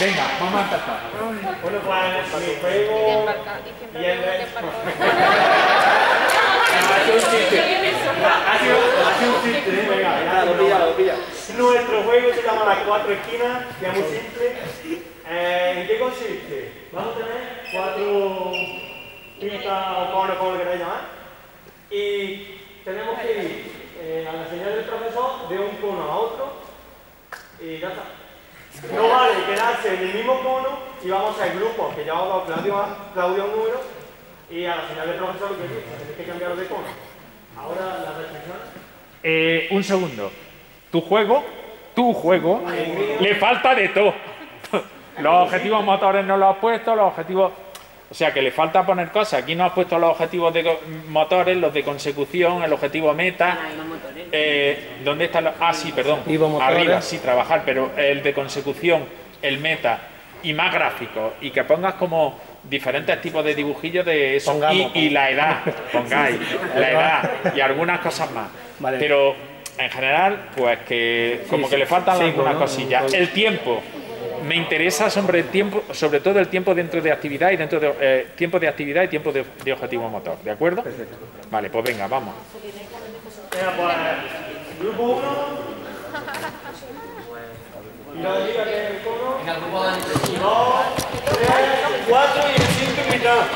Venga, vamos a empezar. Bueno, pues mi juego y el resto. Ha sido un chiste. Ha sido, ha sido un chiste, ¿eh? venga, ya Lo pilla, lo pilla. Nuestro juego se llama Las Cuatro Esquinas, ya muy simple. Eh, ¿En qué consiste? Vamos a tener cuatro pistas o conos, como lo queráis llamar. Y tenemos que ir eh, a la señal del profesor de un cono a otro y ya está. No vale quedarse en el mismo cono y vamos a ser grupos, que ya os ha dado Claudio, Claudio un número y a la señal del profesor que dice, tenéis que cambiar de cono. Ahora la restricción. Eh, un segundo. Tu juego, tu juego, le falta de todo. Los objetivos motores no los has puesto, los objetivos... O sea, que le falta poner cosas. Aquí no has puesto los objetivos de motores, los de consecución, el objetivo meta. Eh, ¿Dónde están los...? Ah, sí, perdón. Arriba, sí, trabajar, pero el de consecución, el meta y más gráficos. Y que pongas como diferentes tipos de dibujillos de eso. Pongamos. Y, y la edad, pongáis, la edad y algunas cosas más. Vale. Pero en general, pues que como Sí, que le faltan sí, algunas bueno, cosillas. pues- El tiempo. Me interesa sobre el tiempo, sobre todo el tiempo dentro de actividad y dentro de eh, tiempo de actividad y tiempo de, de objetivo motor, ¿de acuerdo? Vale, pues venga, vamos. Venga, pues, grupo 1. Y lo diga que el cono. Venga, el grupo de 2, 3, 4 y el 5 en mitad.